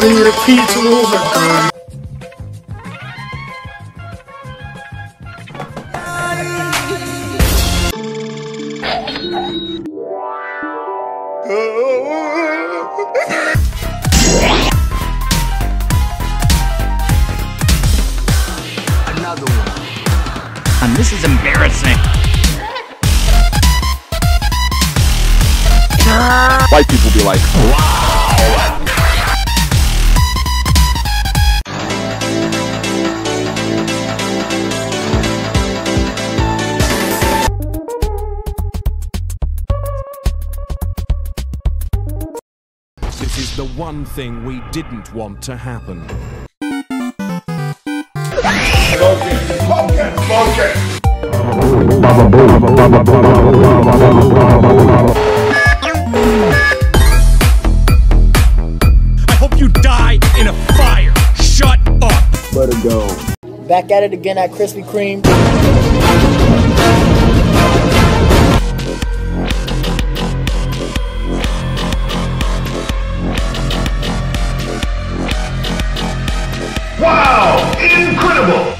We need a pizza over. Another one. And this is embarrassing. White people be like, wow. The one thing we didn't want to happen. I hope you die in a fire. Shut up. Back at it again at Krispy Kreme. Unbelievable!